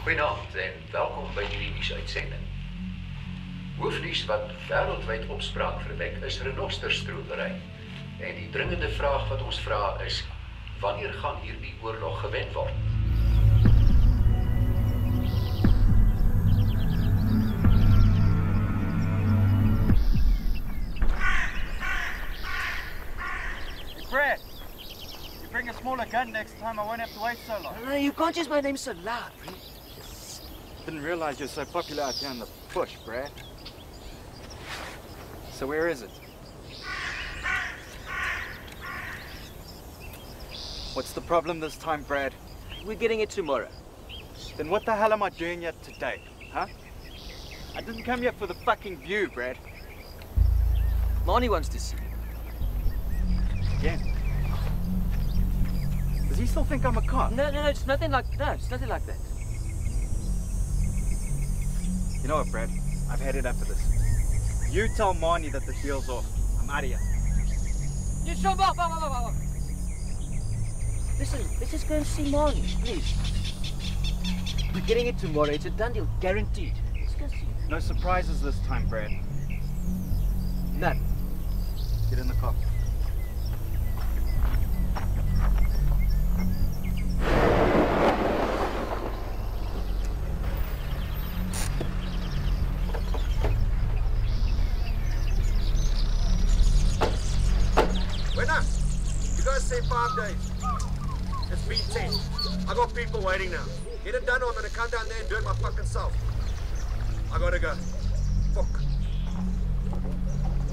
Goeienaand en welkom by hierdie nuusuitsending. Hoofnuus wat wêreldwyd opspraak verwek is renosterstropery. En die dringende vraag wat ons vra is: wanneer gaan hierdie oorlog gewen word? Brad, you bring a smaller gun next time, I won't have to wait so long. No, you can't use my name so loud, Brad. Didn't realize you're so popular out here in the bush, Brad. So where is it? What's the problem this time, Brad? We're getting it tomorrow. Then what the hell am I doing here today, huh? I didn't come here for the fucking view, Brad. Marnie wants to see you. Again. Does he still think I'm a cop? No, no, no, it's nothing like no, it's nothing like that. Know what, Brad? I've had it up for this. You tell Marnie that the deal's off. I'm out of here. You shut up! up, up, up, up. Listen, let's just go and see Marnie, please. We're getting it tomorrow. It's a done deal, guaranteed. Let's go see. No surprises this time, Brad. None. Get in the car. Days. It's been ten. I got people waiting now. Get it done or I'm gonna come down there and do it my fucking self. I gotta go. Fuck.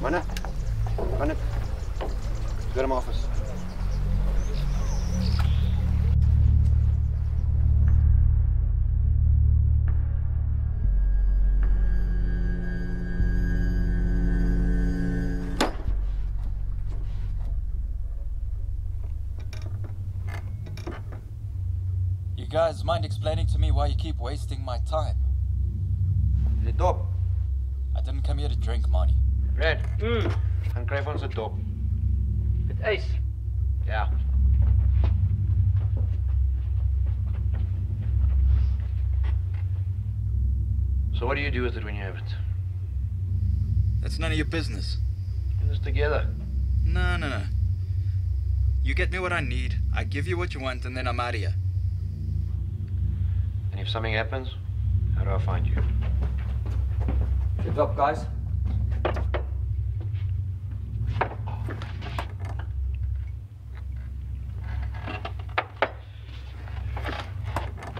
Manne, manne. Go to my office. Guys mind explaining to me why you keep wasting my time? The dop. I didn't come here to drink, Marnie. Red. Mm. And kry vir ons 'n dop. Met ys. Ja. So what do you do with it when you have it? That's none of your business. In this together. No, no, no. You get me what I need, I give you what you want, and then I'm out of here. And if something happens, how do I find you? Good up, guys.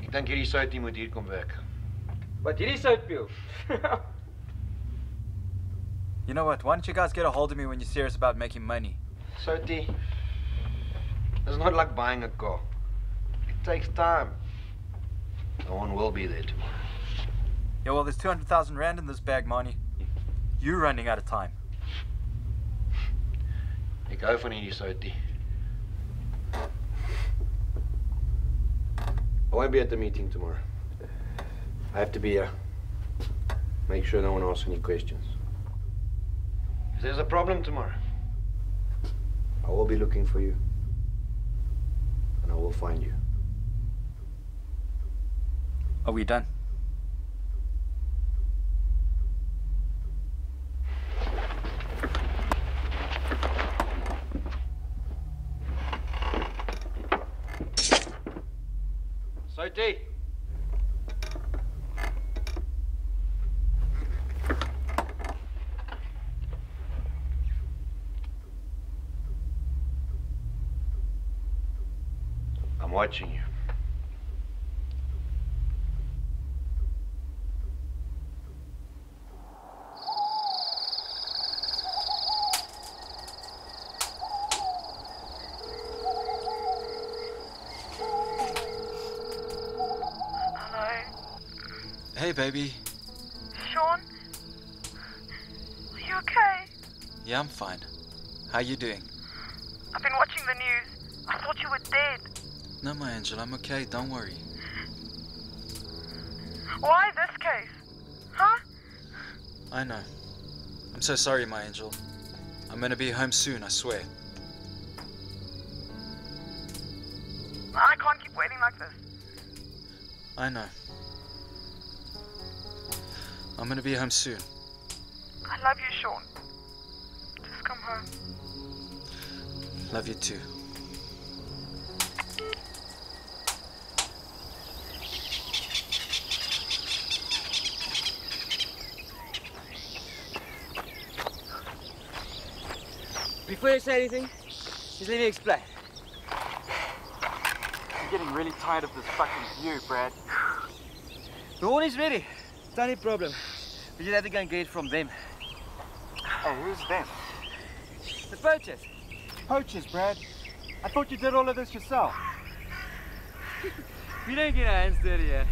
Ek dink hierdie soutie moet hier kom werk. Wat hierdie soutpeel? You know what? Why don't you guys get a hold of me when you're serious about making money? Soutie. It's not like buying a car. It takes time. No one will be there tomorrow. Yeah, well, there's 200,000 Rand in this bag, Marnie. You're running out of time. Ek hou van hierdie soutie. I won't be at the meeting tomorrow. I have to be here. Make sure no one asks any questions. If there's a problem tomorrow, I will be looking for you. And I will find you. Are we done? Soutie. I'm watching you. Baby. Sean? Are you okay? Yeah, I'm fine. How you doing? I've been watching the news. I thought you were dead. No, my angel, I'm okay. Don't worry. Why this case? Huh? I know. I'm so sorry, my angel. I'm gonna be home soon, I swear. I can't keep waiting like this. I know. I'm gonna be home soon. I love you, Sean. Just come home. Love you too. Before you say anything, just let me explain. I'm getting really tired of this fucking view, Brad. The is ready. A problem. We just have to go and get it from them. Hey, who's them? The poachers. Poachers, Brad. I thought you did all of this yourself. We don't get our hands dirty here.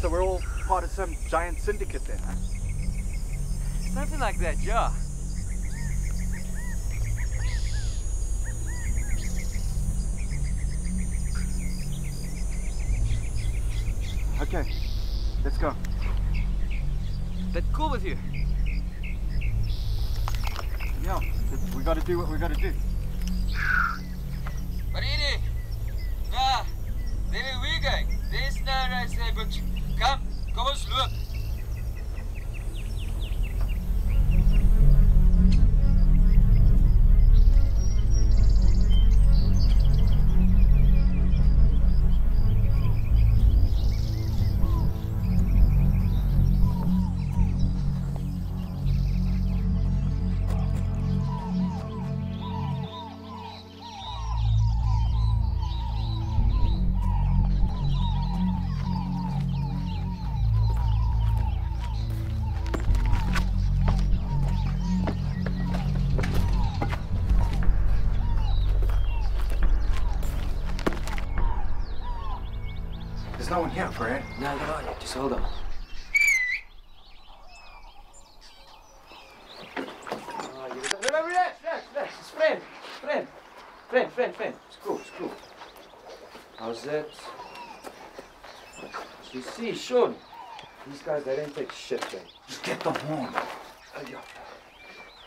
So we're all part of some giant syndicate then, huh? Something like that, yeah. Okay, let's go. That cool with you? Yeah, we gotta do what we gotta do. Maridi! Ja, there we go. There's no race there, but come, kom ons There's no one here, Brad. No, you're right. Just hold on. You no, no, relax, relax, relax. It's friend, friend, friend, friend, friend. It's cool, it's cool. How's that? You see, Sean, these guys, they don't take shit, man. Just get the horn. Oh, yeah.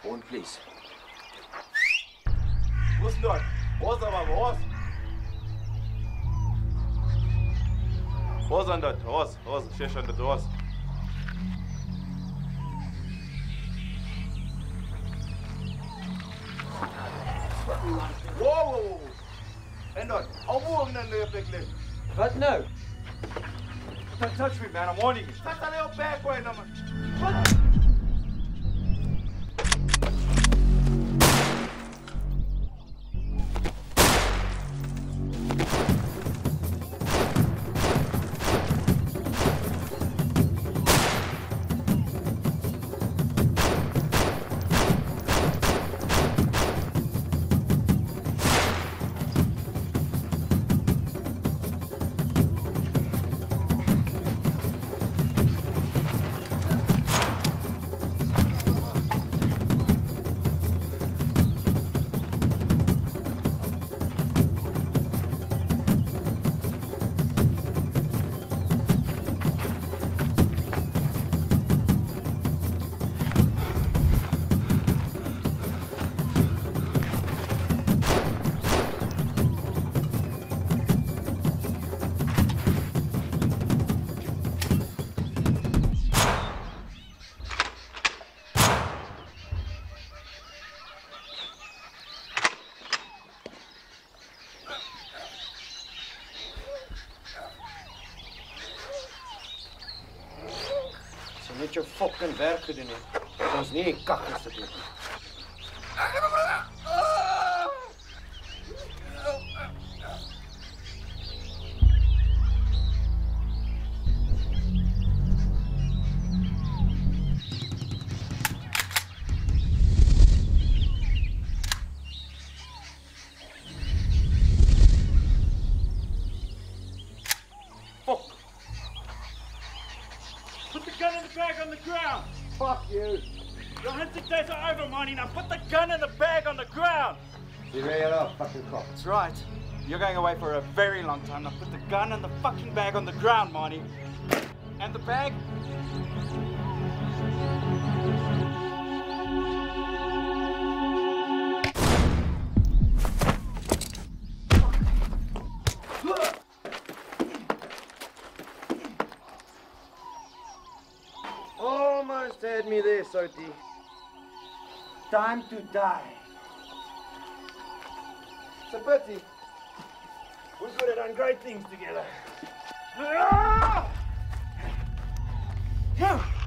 Horn, please. What's not? What's up, horse? Horse on that, horse, horse, shesh on that horse. Whoa, whoa, whoa. En dan, alweer naar de plek. What? No. Don't touch me, man. I'm warning you. Gaat dan heel back way, man. Ze het jou fucking werk gedoen het. Ons nie kakkies te doen nie. You. Your hunting days are over, Marty. Now put the gun in the bag on the ground. You lay it off, fucking cop. That's right. You're going away for a very long time. Now put the gun and the fucking bag on the ground, Marty. And the bag? Bertie. Time to die. So, Bertie, we could have done great things together. Ah! Yeah.